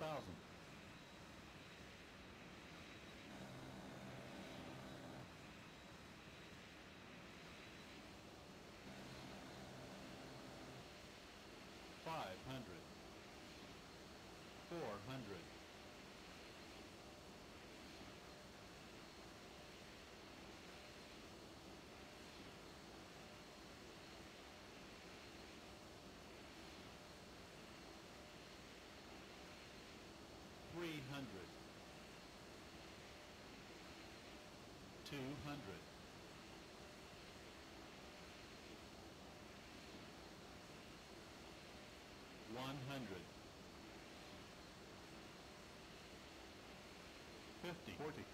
thousand. Five hundred. Four hundred. 50, 40.